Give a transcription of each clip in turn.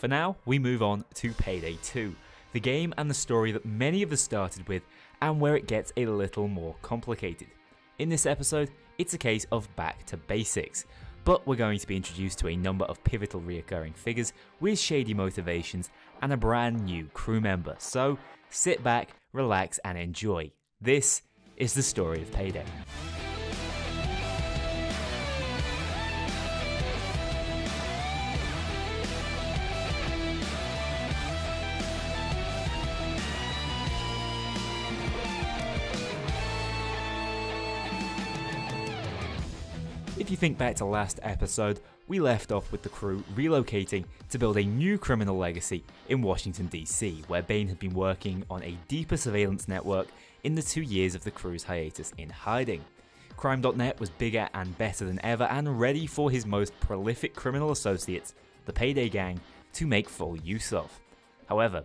For now, we move on to Payday 2, the game and the story that many of us started with and where it gets a little more complicated. In this episode, it's a case of back to basics, but we're going to be introduced to a number of pivotal reoccurring figures with shady motivations and a brand new crew member. So sit back, relax, and enjoy. This is the story of Payday. If you think back to last episode, we left off with the crew relocating to build a new criminal legacy in Washington DC, where Bain had been working on a deeper surveillance network in the two years of the crew's hiatus in hiding. Crime.net was bigger and better than ever and ready for his most prolific criminal associates, the Payday Gang, to make full use of. However,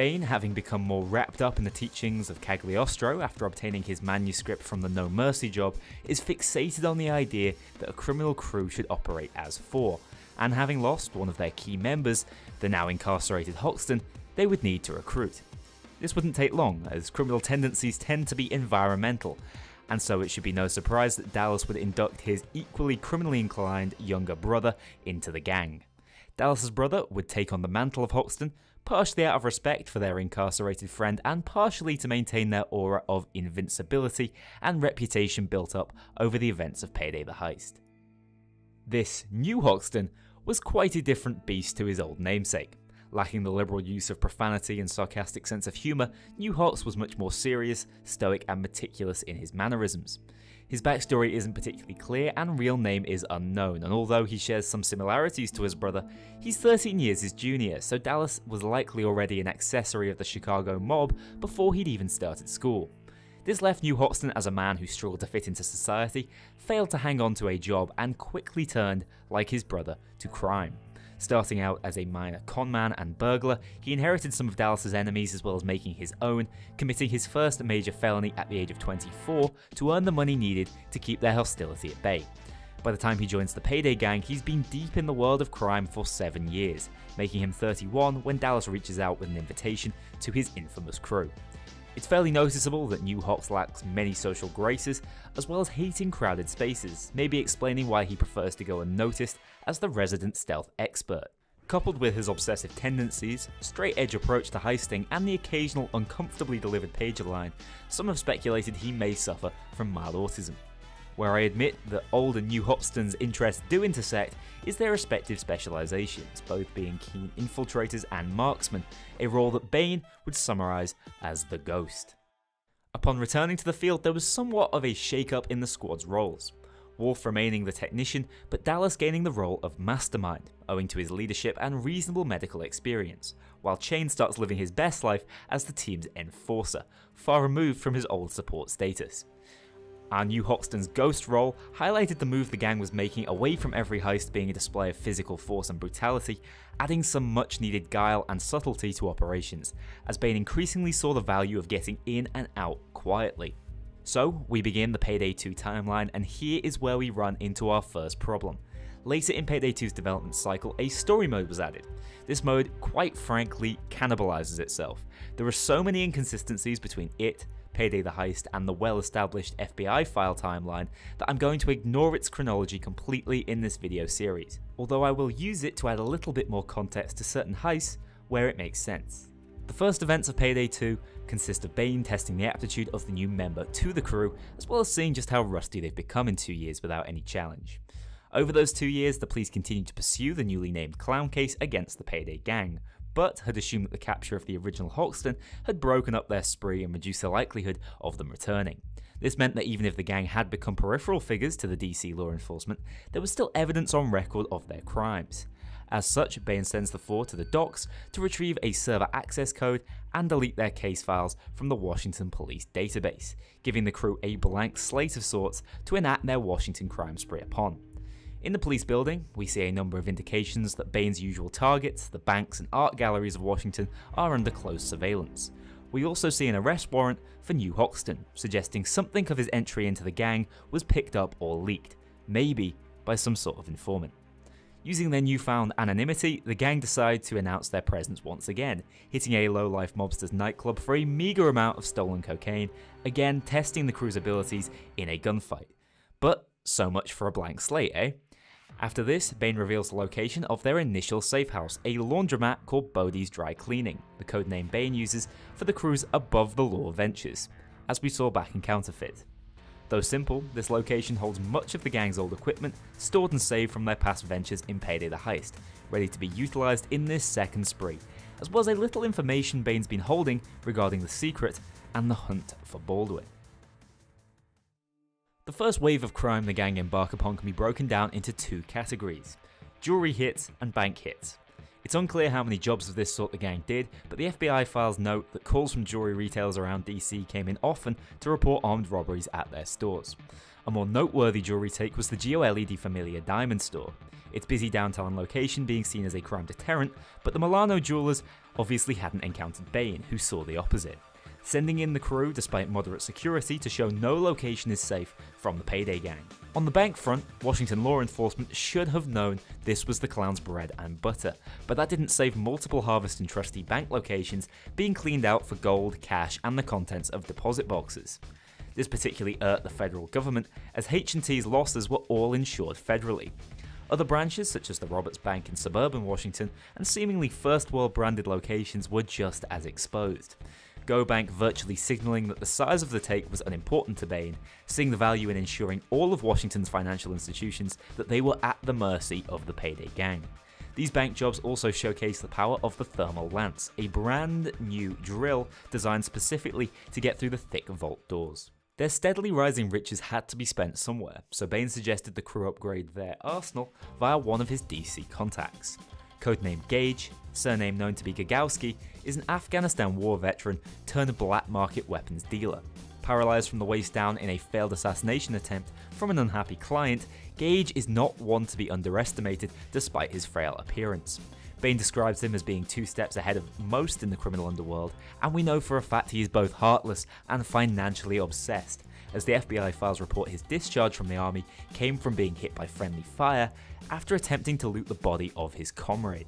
Bain, having become more wrapped up in the teachings of Cagliostro after obtaining his manuscript from the No Mercy job, is fixated on the idea that a criminal crew should operate as four, and having lost one of their key members, the now incarcerated Hoxton, they would need to recruit. This wouldn't take long, as criminal tendencies tend to be environmental, and so it should be no surprise that Dallas would induct his equally criminally inclined younger brother into the gang. Dallas's brother would take on the mantle of Hoxton, partially out of respect for their incarcerated friend and partially to maintain their aura of invincibility and reputation built up over the events of Payday the Heist. This new Hoxton was quite a different beast to his old namesake. Lacking the liberal use of profanity and sarcastic sense of humour, New Hox was much more serious, stoic, and meticulous in his mannerisms. His backstory isn't particularly clear and real name is unknown, and although he shares some similarities to his brother, he's 13 years his junior, so Dallas was likely already an accessory of the Chicago mob before he'd even started school. This left New Hoxton as a man who struggled to fit into society, failed to hang on to a job, and quickly turned, like his brother, to crime. Starting out as a minor conman and burglar, he inherited some of Dallas's enemies as well as making his own, committing his first major felony at the age of 24 to earn the money needed to keep their hostility at bay. By the time he joins the Payday Gang, he's been deep in the world of crime for 7 years, making him 31 when Dallas reaches out with an invitation to his infamous crew. It's fairly noticeable that New Hox lacks many social graces, as well as hating crowded spaces, maybe explaining why he prefers to go unnoticed as the resident stealth expert. Coupled with his obsessive tendencies, straight edge approach to heisting, and the occasional uncomfortably delivered pager line, some have speculated he may suffer from mild autism. Where I admit that old and new Hoxton's interests do intersect is their respective specialisations, both being keen infiltrators and marksmen, a role that Bain would summarise as the Ghost. Upon returning to the field, there was somewhat of a shake-up in the squad's roles. Wolf remaining the technician, but Dallas gaining the role of mastermind, owing to his leadership and reasonable medical experience, while Chain starts living his best life as the team's enforcer, far removed from his old support status. Our new Hoxton's ghost role highlighted the move the gang was making away from every heist being a display of physical force and brutality, adding some much needed guile and subtlety to operations, as Bain increasingly saw the value of getting in and out quietly. So, we begin the Payday 2 timeline, and here is where we run into our first problem. Later in Payday 2's development cycle, a story mode was added. This mode, quite frankly, cannibalizes itself. There are so many inconsistencies between it, Payday the Heist, and the well established FBI file timeline that I'm going to ignore its chronology completely in this video series, although I will use it to add a little bit more context to certain heists where it makes sense. The first events of Payday 2 consist of Bain testing the aptitude of the new member to the crew, as well as seeing just how rusty they've become in two years without any challenge. Over those two years, the police continued to pursue the newly named clown case against the Payday gang, but had assumed that the capture of the original Hoxton had broken up their spree and reduced the likelihood of them returning. This meant that even if the gang had become peripheral figures to the DC law enforcement, there was still evidence on record of their crimes. As such, Bain sends the four to the docks to retrieve a server access code and delete their case files from the Washington police database, giving the crew a blank slate of sorts to enact their Washington crime spree upon. In the police building, we see a number of indications that Bain's usual targets, the banks and art galleries of Washington, are under close surveillance. We also see an arrest warrant for New Hoxton, suggesting something of his entry into the gang was picked up or leaked, maybe by some sort of informant. Using their newfound anonymity, the gang decide to announce their presence once again, hitting a low-life mobster's nightclub for a meager amount of stolen cocaine, again testing the crew's abilities in a gunfight. But so much for a blank slate, eh? After this, Bain reveals the location of their initial safe house, a laundromat called Bodie's Dry Cleaning, the codename Bain uses for the crew's above the law ventures, as we saw back in Counterfeit. Though simple, this location holds much of the gang's old equipment stored and saved from their past ventures in Payday the Heist, ready to be utilised in this second spree, as well as a little information Bain's been holding regarding the secret and the hunt for Baldwin. The first wave of crime the gang embark upon can be broken down into two categories jewelry hits and bank hits. It's unclear how many jobs of this sort the gang did, but the FBI files note that calls from jewelry retailers around DC came in often to report armed robberies at their stores. A more noteworthy jewelry take was the GOLE di Familia diamond store. Its busy downtown location being seen as a crime deterrent, but the Milano jewelers obviously hadn't encountered Bain, who saw the opposite sending in the crew despite moderate security to show no location is safe from the payday gang. On the bank front, Washington law enforcement should have known this was the clown's bread and butter, but that didn't save multiple Harvest and Trustee bank locations being cleaned out for gold, cash, and the contents of deposit boxes. This particularly hurt the federal government, as H&T's losses were all insured federally. Other branches, such as the Roberts Bank in suburban Washington and seemingly first world branded locations, were just as exposed. GoBank virtually signaling that the size of the take was unimportant to Bain, seeing the value in ensuring all of Washington's financial institutions that they were at the mercy of the payday gang. These bank jobs also showcase the power of the Thermal Lance, a brand new drill designed specifically to get through the thick vault doors. Their steadily rising riches had to be spent somewhere, so Bain suggested the crew upgrade their arsenal via one of his DC contacts. Codenamed Gage, surname known to be Gagowski, is an Afghanistan war veteran turned black market weapons dealer. Paralysed from the waist down in a failed assassination attempt from an unhappy client, Gage is not one to be underestimated despite his frail appearance. Bain describes him as being two steps ahead of most in the criminal underworld, and we know for a fact he is both heartless and financially obsessed, as the FBI files report his discharge from the army came from being hit by friendly fire after attempting to loot the body of his comrade.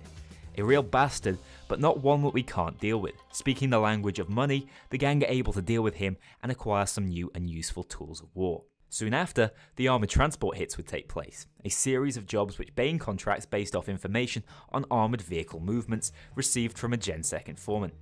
A real bastard, but not one that we can't deal with. Speaking the language of money, the gang are able to deal with him and acquire some new and useful tools of war. Soon after, the armoured transport hits would take place, a series of jobs which Bain contracts based off information on armoured vehicle movements received from a Gen GenSec informant.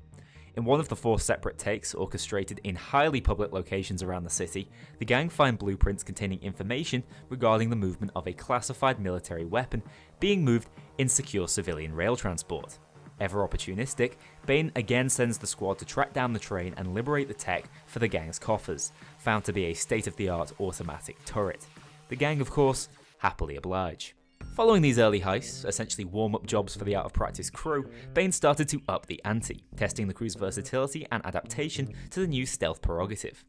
In one of the four separate takes orchestrated in highly public locations around the city, the gang find blueprints containing information regarding the movement of a classified military weapon being moved in secure civilian rail transport. Ever opportunistic, Bain again sends the squad to track down the train and liberate the tech for the gang's coffers, found to be a state-of-the-art automatic turret. The gang, of course, happily oblige. Following these early heists, essentially warm-up jobs for the out-of-practice crew, Bain started to up the ante, testing the crew's versatility and adaptation to the new stealth prerogative.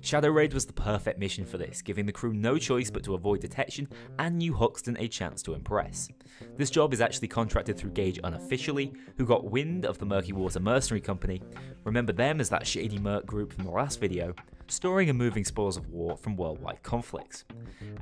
Shadow Raid was the perfect mission for this, giving the crew no choice but to avoid detection and New Hoxton a chance to impress. This job is actually contracted through Gage unofficially, who got wind of the Murky Water Mercenary Company, remember them as that shady merc group from the last video, storing and moving spoils of war from worldwide conflicts.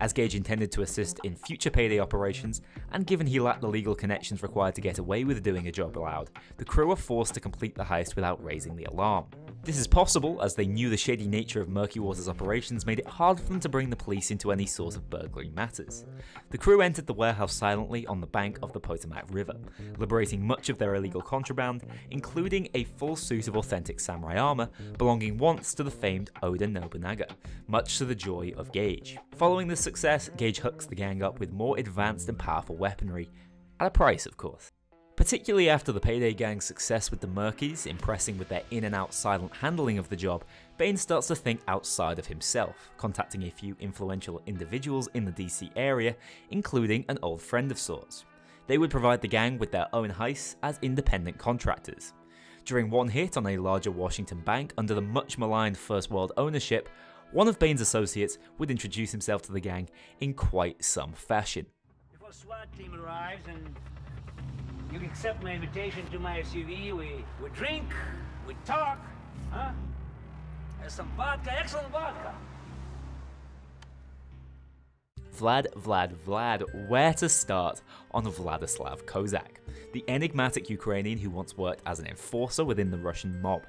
As Gage intended to assist in future payday operations, and given he lacked the legal connections required to get away with doing a job allowed, the crew were forced to complete the heist without raising the alarm. This is possible as they knew the shady nature of Murky Water's operations made it hard for them to bring the police into any sort of burglary matters. The crew entered the warehouse silently on the bank of the Potomac River, liberating much of their illegal contraband, including a full suit of authentic samurai armor belonging once to the famed Oda Nobunaga, much to the joy of Gage. Following this success, Gage hooks the gang up with more advanced and powerful weaponry, at a price of course. Particularly after the Payday Gang's success with the Murkies, impressing with their in and out silent handling of the job, Bain starts to think outside of himself, contacting a few influential individuals in the DC area, including an old friend of sorts. They would provide the gang with their own heists as independent contractors. During one hit on a larger Washington bank under the much maligned First World ownership, one of Bain's associates would introduce himself to the gang in quite some fashion. SWAT team arrives and you accept my invitation to my SUV, we, we drink, we talk, huh? There's some vodka, excellent vodka. Vlad, Vlad, Vlad, where to start on Vladislav Kozak, the enigmatic Ukrainian who once worked as an enforcer within the Russian mob.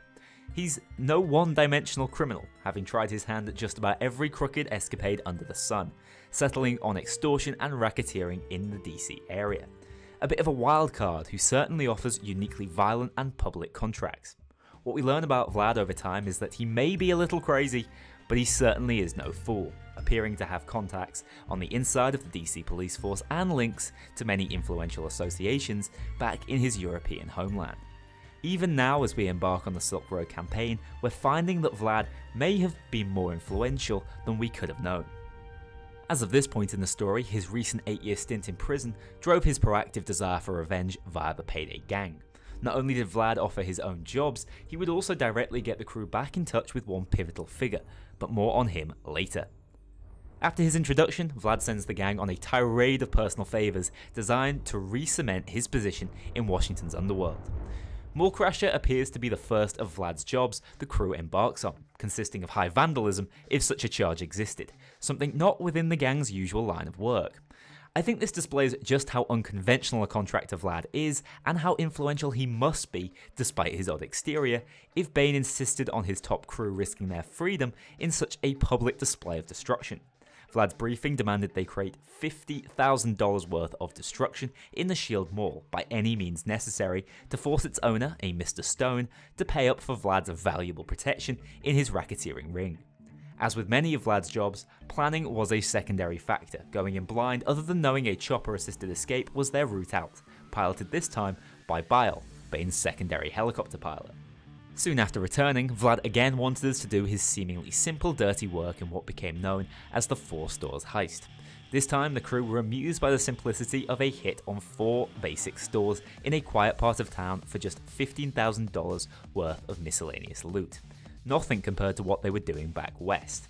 He's no one dimensional criminal, having tried his hand at just about every crooked escapade under the sun, settling on extortion and racketeering in the DC area. A bit of a wild card who certainly offers uniquely violent and public contracts. What we learn about Vlad over time is that he may be a little crazy, but he certainly is no fool, appearing to have contacts on the inside of the DC police force and links to many influential associations back in his European homeland. Even now, as we embark on the Silk Road campaign, we're finding that Vlad may have been more influential than we could have known. As of this point in the story, his recent 8 year stint in prison drove his proactive desire for revenge via the Payday Gang. Not only did Vlad offer his own jobs, he would also directly get the crew back in touch with one pivotal figure, but more on him later. After his introduction, Vlad sends the gang on a tirade of personal favours designed to re cement his position in Washington's underworld. Mallcrasher appears to be the first of Vlad's jobs the crew embarks on, consisting of high vandalism if such a charge existed, something not within the gang's usual line of work. I think this displays just how unconventional a contractor Vlad is and how influential he must be, despite his odd exterior, if Bain insisted on his top crew risking their freedom in such a public display of destruction. Vlad's briefing demanded they create $50,000 worth of destruction in the Shield Mall by any means necessary to force its owner, a Mr. Stone, to pay up for Vlad's valuable protection in his racketeering ring. As with many of Vlad's jobs, planning was a secondary factor, going in blind other than knowing a chopper assisted escape was their route out, piloted this time by Bile, Bain's secondary helicopter pilot. Soon after returning, Vlad again wanted us to do his seemingly simple dirty work in what became known as the Four Stores heist. This time, the crew were amused by the simplicity of a hit on four basic stores in a quiet part of town for just $15,000 worth of miscellaneous loot. Nothing compared to what they were doing back west.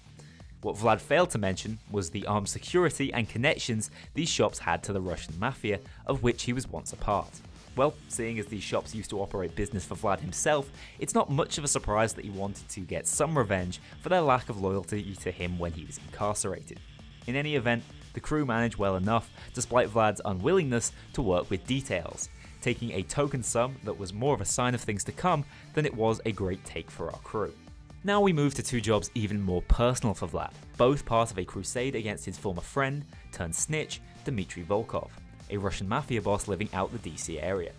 What Vlad failed to mention was the armed security and connections these shops had to the Russian mafia, of which he was once a part. Well, seeing as these shops used to operate business for Vlad himself, it's not much of a surprise that he wanted to get some revenge for their lack of loyalty to him when he was incarcerated. In any event, the crew managed well enough, despite Vlad's unwillingness to work with details, taking a token sum that was more of a sign of things to come than it was a great take for our crew. Now we move to two jobs even more personal for Vlad, both part of a crusade against his former friend, turned snitch, Dmitry Volkov a Russian mafia boss living out the DC area.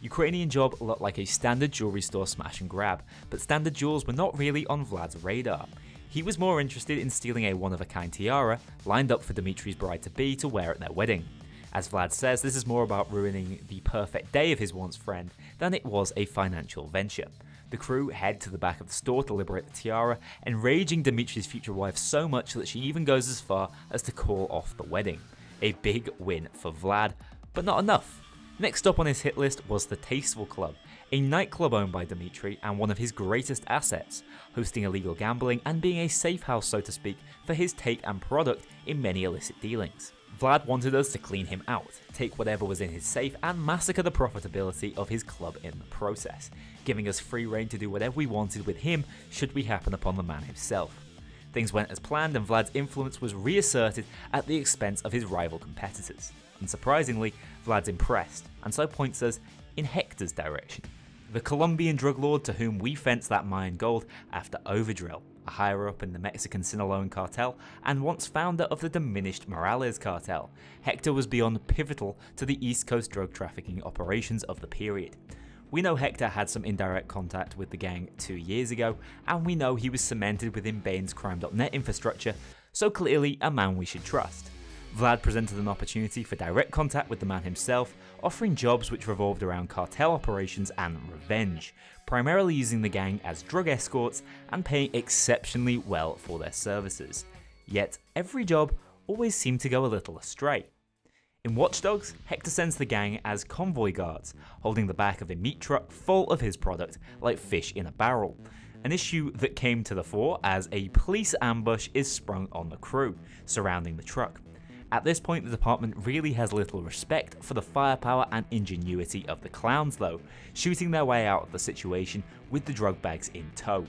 Ukrainian job looked like a standard jewelry store smash and grab, but standard jewels were not really on Vlad's radar. He was more interested in stealing a one of a kind tiara lined up for Dmitry's bride to be to wear at their wedding. As Vlad says, this is more about ruining the perfect day of his once friend than it was a financial venture. The crew head to the back of the store to liberate the tiara, enraging Dmitry's future wife so much that she even goes as far as to call off the wedding. A big win for Vlad, but not enough. Next up on his hit list was the Tasteful Club, a nightclub owned by Dmitry and one of his greatest assets, hosting illegal gambling and being a safe house, so to speak, for his take and product in many illicit dealings. Vlad wanted us to clean him out, take whatever was in his safe, and massacre the profitability of his club in the process, giving us free reign to do whatever we wanted with him should we happen upon the man himself. Things went as planned, and Vlad's influence was reasserted at the expense of his rival competitors. Unsurprisingly, Vlad's impressed, and so points us in Hector's direction. The Colombian drug lord to whom we fenced that Mayan gold after Overdrill, a higher up in the Mexican Sinaloan cartel and once founder of the diminished Morales cartel, Hector was beyond pivotal to the East Coast drug trafficking operations of the period. We know Hector had some indirect contact with the gang two years ago, and we know he was cemented within Bain's Crime.net infrastructure, so clearly a man we should trust. Vlad presented an opportunity for direct contact with the man himself, offering jobs which revolved around cartel operations and revenge, primarily using the gang as drug escorts and paying exceptionally well for their services. Yet, every job always seemed to go a little astray. In Watch Dogs, Hector sends the gang as convoy guards, holding the back of a meat truck full of his product like fish in a barrel. An issue that came to the fore as a police ambush is sprung on the crew, surrounding the truck. At this point, the department really has little respect for the firepower and ingenuity of the clowns, though, shooting their way out of the situation with the drug bags in tow.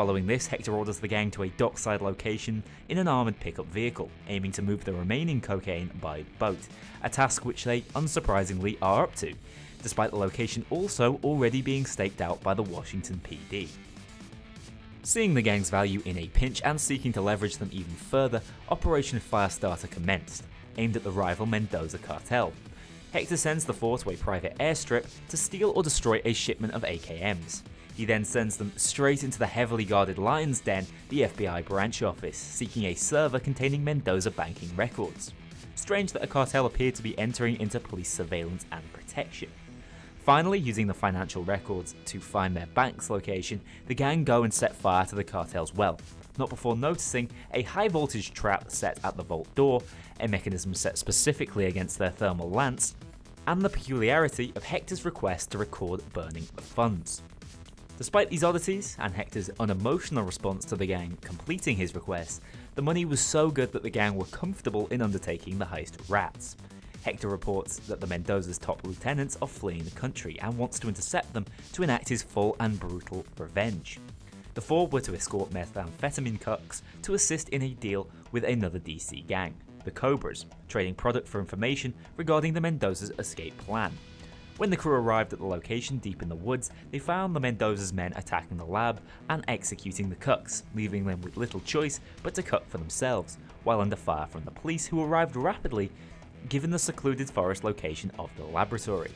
Following this, Hector orders the gang to a dockside location in an armoured pickup vehicle, aiming to move the remaining cocaine by boat, a task which they unsurprisingly are up to, despite the location also already being staked out by the Washington PD. Seeing the gang's value in a pinch and seeking to leverage them even further, Operation Firestarter commenced, aimed at the rival Mendoza cartel. Hector sends the four to a private airstrip to steal or destroy a shipment of AKMs. He then sends them straight into the heavily guarded Lion's Den, the FBI branch office, seeking a server containing Mendoza banking records. Strange that a cartel appeared to be entering into police surveillance and protection. Finally, using the financial records to find their bank's location, the gang go and set fire to the cartel's wealth, not before noticing a high voltage trap set at the vault door, a mechanism set specifically against their thermal lance, and the peculiarity of Hector's request to record burning the funds. Despite these oddities, and Hector's unemotional response to the gang completing his request, the money was so good that the gang were comfortable in undertaking the heist rats. Hector reports that the Mendoza's top lieutenants are fleeing the country and wants to intercept them to enact his full and brutal revenge. The four were to escort methamphetamine cucks to assist in a deal with another DC gang, the Cobras, trading product for information regarding the Mendoza's escape plan. When the crew arrived at the location deep in the woods, they found the Mendoza's men attacking the lab and executing the cucks, leaving them with little choice but to cut for themselves, while under fire from the police who arrived rapidly given the secluded forest location of the laboratory.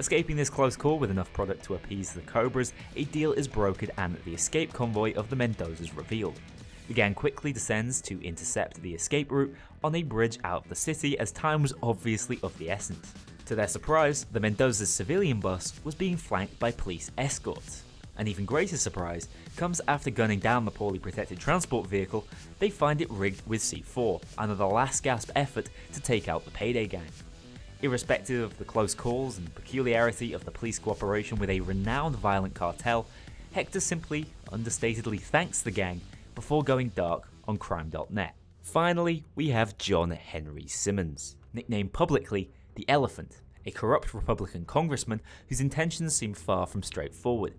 Escaping this close call with enough product to appease the Cobras, a deal is brokered and the escape convoy of the Mendozas revealed. The gang quickly descends to intercept the escape route on a bridge out of the city as time was obviously of the essence. To their surprise, the Mendoza's civilian bus was being flanked by police escorts. An even greater surprise comes after gunning down the poorly protected transport vehicle, they find it rigged with C4, under the last gasp effort to take out the payday gang. Irrespective of the close calls and peculiarity of the police cooperation with a renowned violent cartel, Hector simply, understatedly thanks the gang before going dark on crime.net. Finally, we have John Henry Simmons, nicknamed publicly the Elephant, a corrupt Republican congressman whose intentions seem far from straightforward.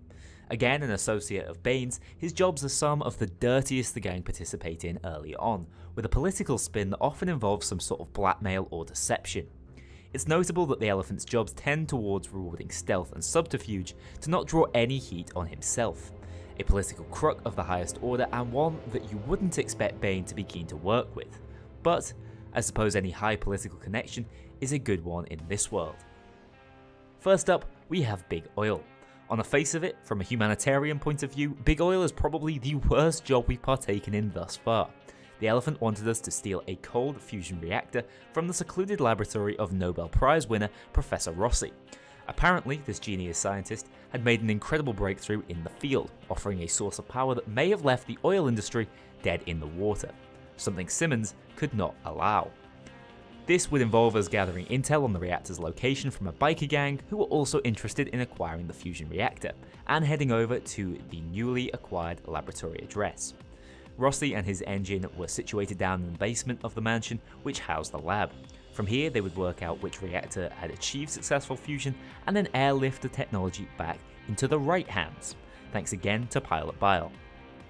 Again, an associate of Bain's, his jobs are some of the dirtiest the gang participate in early on, with a political spin that often involves some sort of blackmail or deception. It's notable that the elephant's jobs tend towards rewarding stealth and subterfuge to not draw any heat on himself. A political crook of the highest order and one that you wouldn't expect Bain to be keen to work with. But I suppose any high political connection is a good one in this world. First up, we have Big Oil. On the face of it, from a humanitarian point of view, Big Oil is probably the worst job we've partaken in thus far. The elephant wanted us to steal a cold fusion reactor from the secluded laboratory of Nobel Prize winner Professor Rossi. Apparently, this genius scientist had made an incredible breakthrough in the field, offering a source of power that may have left the oil industry dead in the water, something Simmons could not allow. This would involve us gathering intel on the reactor's location from a biker gang who were also interested in acquiring the fusion reactor, and heading over to the newly acquired laboratory address. Rossi and his engine were situated down in the basement of the mansion which housed the lab. From here, they would work out which reactor had achieved successful fusion and then airlift the technology back into the right hands, thanks again to Pilot Bile.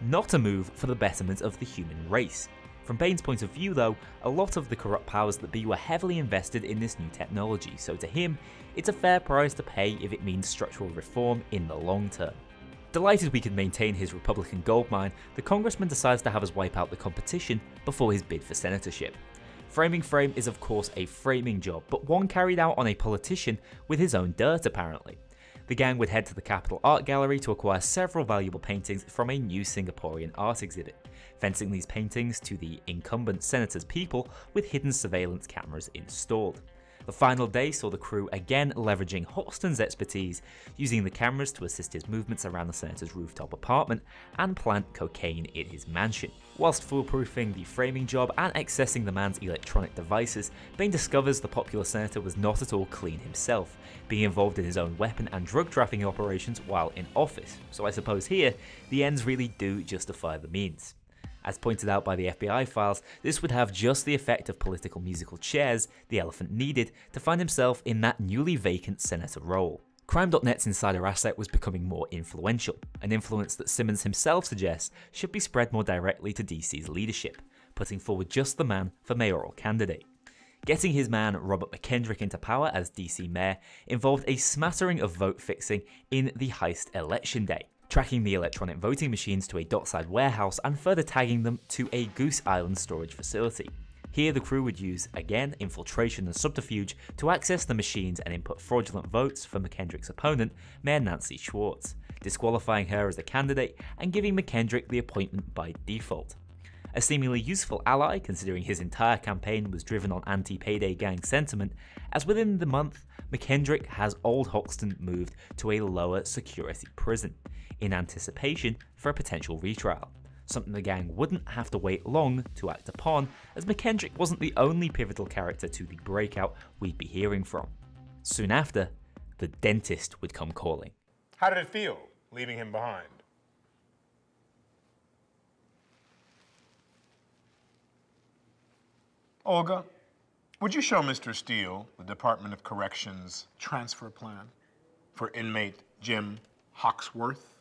Not a move for the betterment of the human race, from Bain's point of view, though, a lot of the corrupt powers that be were heavily invested in this new technology, so to him, it's a fair price to pay if it means structural reform in the long term. Delighted we can maintain his Republican goldmine, the congressman decides to have us wipe out the competition before his bid for senatorship. Framing frame is of course a framing job, but one carried out on a politician with his own dirt apparently. The gang would head to the Capitol Art Gallery to acquire several valuable paintings from a new Singaporean art exhibit, fencing these paintings to the incumbent senator's people with hidden surveillance cameras installed. The final day saw the crew again leveraging Hoxton's expertise, using the cameras to assist his movements around the senator's rooftop apartment and plant cocaine in his mansion. Whilst foolproofing the framing job and accessing the man's electronic devices, Bain discovers the popular senator was not at all clean himself, being involved in his own weapon and drug trafficking operations while in office. So I suppose here, the ends really do justify the means. As pointed out by the FBI files, this would have just the effect of political musical chairs the elephant needed to find himself in that newly vacant senator role. Crime.net's insider asset was becoming more influential, an influence that Simmons himself suggests should be spread more directly to DC's leadership, putting forward just the man for mayoral candidate. Getting his man Robert McKendrick into power as DC mayor involved a smattering of vote fixing in the heist election day, tracking the electronic voting machines to a dockside warehouse and further tagging them to a Goose Island storage facility. Here, the crew would use, again, infiltration and subterfuge to access the machines and input fraudulent votes for McKendrick's opponent, Mayor Nancy Schwartz, disqualifying her as a candidate and giving McKendrick the appointment by default a seemingly useful ally considering his entire campaign was driven on anti payday gang sentiment, as within the month, McKendrick has Old Hoxton moved to a lower security prison, in anticipation for a potential retrial. Something the gang wouldn't have to wait long to act upon, as McKendrick wasn't the only pivotal character to the breakout we'd be hearing from. Soon after, the dentist would come calling. How did it feel, leaving him behind? Olga, would you show Mr. Steele the Department of Corrections transfer plan for inmate Jim Hawksworth?